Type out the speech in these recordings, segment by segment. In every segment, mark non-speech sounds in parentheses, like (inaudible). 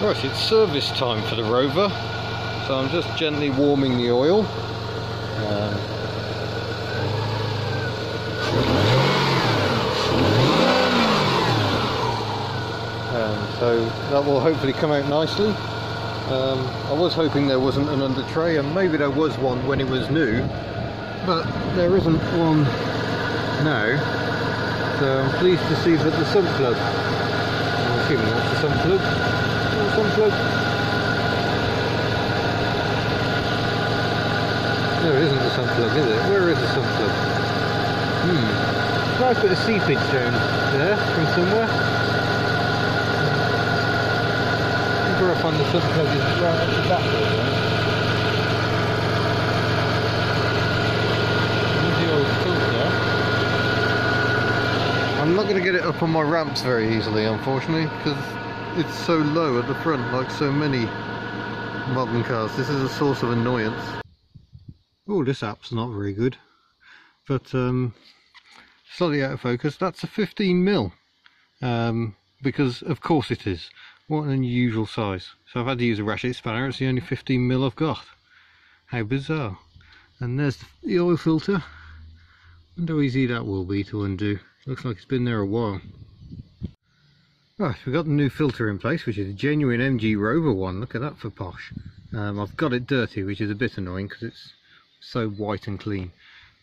Right, it's service time for the Rover, so I'm just gently warming the oil. Um, um, so that will hopefully come out nicely. Um, I was hoping there wasn't an under tray, and maybe there was one when it was new, but there isn't one now. So I'm pleased to see that the sump plug, I'm assuming that's the sump plug, the sump plug. No, it isn't the sump plug, is it? Where is the sump plug? Hmm. Nice bit of seepage down there from somewhere. I think where I find the sump plug is right at the back there. There's the old. I'm not going to get it up on my ramps very easily, unfortunately, because it's so low at the front, like so many modern cars. This is a source of annoyance. Oh, this app's not very good, but um, slightly out of focus. That's a 15 mil, um, because of course it is. What an unusual size. So I've had to use a ratchet spanner. It's the only 15 mil I've got. How bizarre. And there's the oil filter. Wonder how easy that will be to undo. Looks like it's been there a while. Right, we've got the new filter in place, which is a genuine MG Rover one. Look at that for posh. Um, I've got it dirty, which is a bit annoying because it's so white and clean.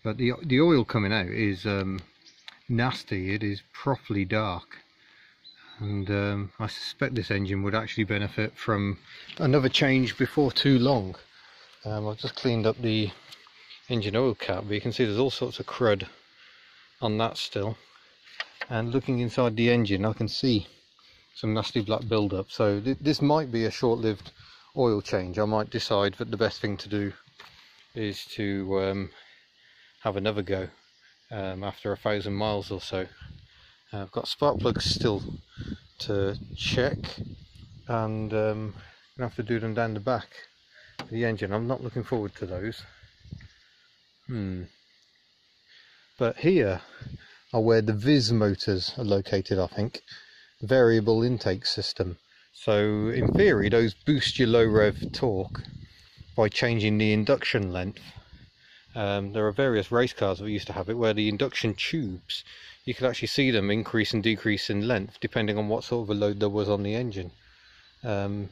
But the the oil coming out is um, nasty. It is properly dark, and um, I suspect this engine would actually benefit from another change before too long. Um, I've just cleaned up the engine oil cap, but you can see there's all sorts of crud on that still and looking inside the engine I can see some nasty black buildup. So th this might be a short-lived oil change. I might decide that the best thing to do is to um, have another go um, after a thousand miles or so. Uh, I've got spark plugs still to check and um, I'm gonna have to do them down the back of the engine. I'm not looking forward to those. Hmm. But here are where the VIS motors are located I think variable intake system so in theory those boost your low rev torque by changing the induction length um, there are various race cars that used to have it where the induction tubes you could actually see them increase and decrease in length depending on what sort of a load there was on the engine um,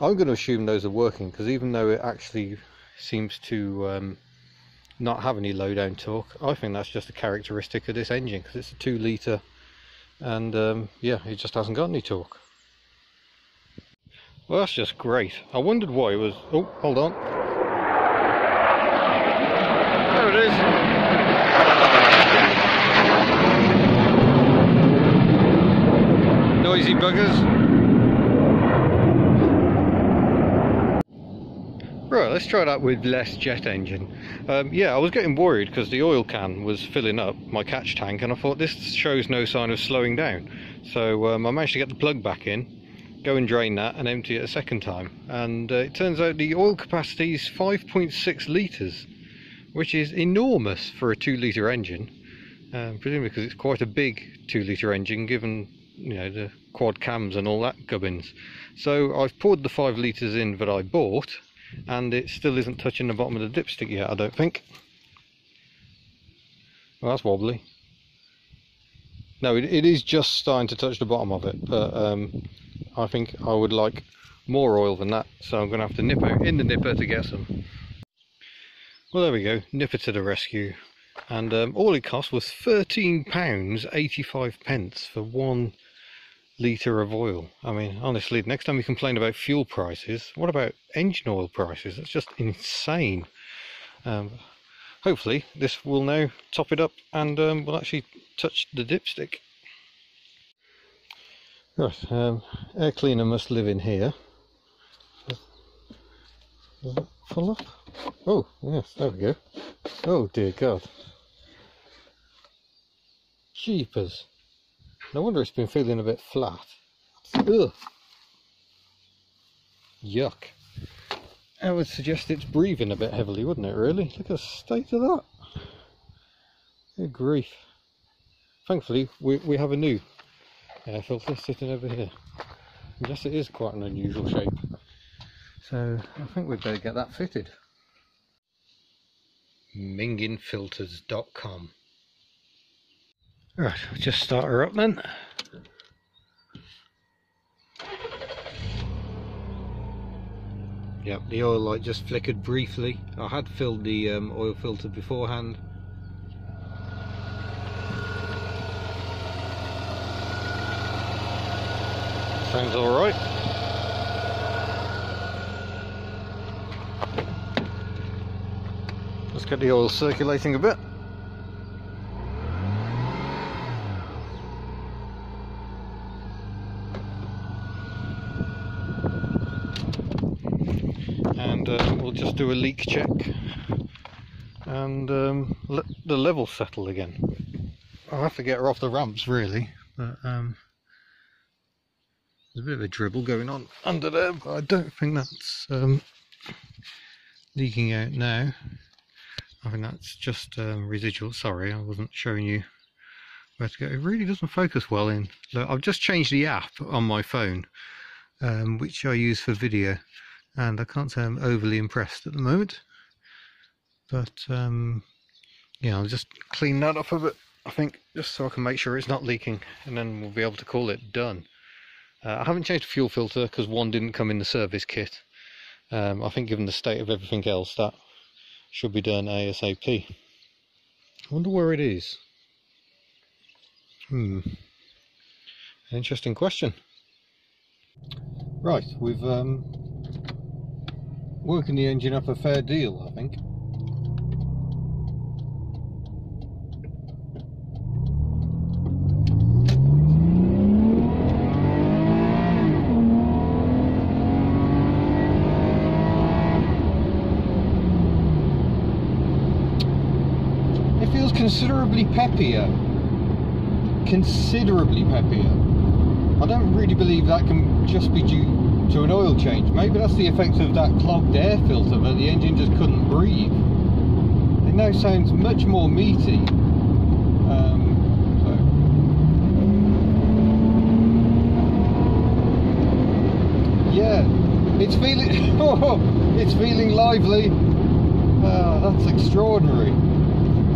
I'm going to assume those are working because even though it actually seems to um, not have any low down torque. I think that's just a characteristic of this engine because it's a 2 litre and um, yeah, he just hasn't got any torque. Well, that's just great. I wondered why it was. Oh, hold on. There it is. Noisy buggers. Right, let's try that with less jet engine. Um, yeah, I was getting worried because the oil can was filling up my catch tank and I thought this shows no sign of slowing down. So um, I managed to get the plug back in, go and drain that and empty it a second time. And uh, it turns out the oil capacity is 5.6 litres, which is enormous for a 2 litre engine. Um, presumably because it's quite a big 2 litre engine given you know the quad cams and all that gubbins. So I've poured the 5 litres in that I bought and it still isn't touching the bottom of the dipstick yet I don't think. Well that's wobbly. No it, it is just starting to touch the bottom of it but um, I think I would like more oil than that so I'm going to have to nip out in the nipper to get some. Well there we go nipper to the rescue. And um, all it cost was 13 pounds 85 pence for one litre of oil. I mean, honestly, next time we complain about fuel prices, what about engine oil prices? That's just insane. Um, hopefully, this will now top it up and um, will actually touch the dipstick. Right, um, air cleaner must live in here. Does up? Oh, yes, there we go. Oh dear God. Jeepers. No wonder it's been feeling a bit flat. Ugh. Yuck. I would suggest it's breathing a bit heavily, wouldn't it, really? Look at the state of that. Good grief. Thankfully, we, we have a new air filter sitting over here. Yes, it is quite an unusual shape. So I think we'd better get that fitted. minginfilters.com Right, we'll just start her up then. Yep, the oil light just flickered briefly. I had filled the um, oil filter beforehand. Sounds alright. Let's get the oil circulating a bit. and uh, we'll just do a leak check and um, let the level settle again. I'll have to get her off the ramps really, but um, there's a bit of a dribble going on under there, but I don't think that's um, leaking out now. I think that's just um, residual. Sorry, I wasn't showing you where to go. It really doesn't focus well in. Look, I've just changed the app on my phone, um, which I use for video and I can't say I'm overly impressed at the moment but um, yeah I'll just clean that up a bit I think just so I can make sure it's not leaking and then we'll be able to call it done. Uh, I haven't changed the fuel filter because one didn't come in the service kit. um, I think given the state of everything else that should be done ASAP I wonder where it is. Hmm. Interesting question. Right we've um, working the engine up a fair deal, I think. It feels considerably peppier. Considerably peppier. I don't really believe that can just be due to an oil change. Maybe that's the effect of that clogged air filter that the engine just couldn't breathe. It now sounds much more meaty. Um, so. Yeah, it's feeling, (laughs) oh, it's feeling lively. Oh, that's extraordinary.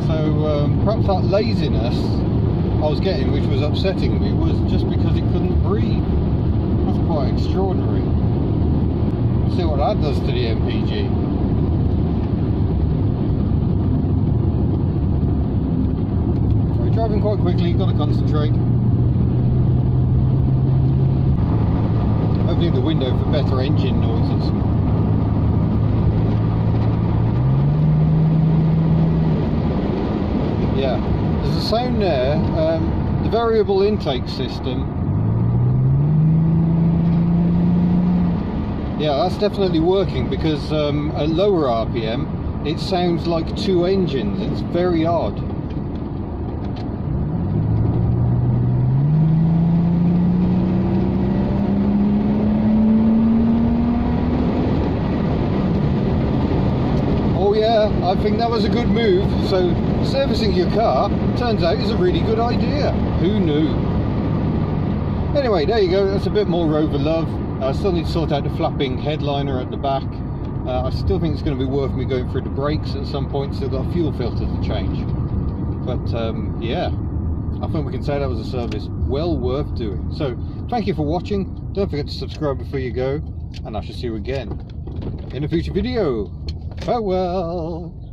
So um, perhaps that laziness I was getting, which was upsetting me, was just because it couldn't breathe quite extraordinary. Let's see what that does to the MPG. Driving quite quickly, got to concentrate. Opening the window for better engine noises. Yeah, there's a sound there. Um, the variable intake system Yeah, that's definitely working because um, at lower RPM it sounds like two engines. It's very odd. Oh yeah, I think that was a good move. So servicing your car turns out is a really good idea. Who knew? Anyway, there you go. That's a bit more Rover love. I still need to sort out the flapping headliner at the back. Uh, I still think it's going to be worth me going through the brakes at some point. Still got a fuel filter to change. But um, yeah, I think we can say that was a service well worth doing. So thank you for watching. Don't forget to subscribe before you go. And I shall see you again in a future video. Farewell.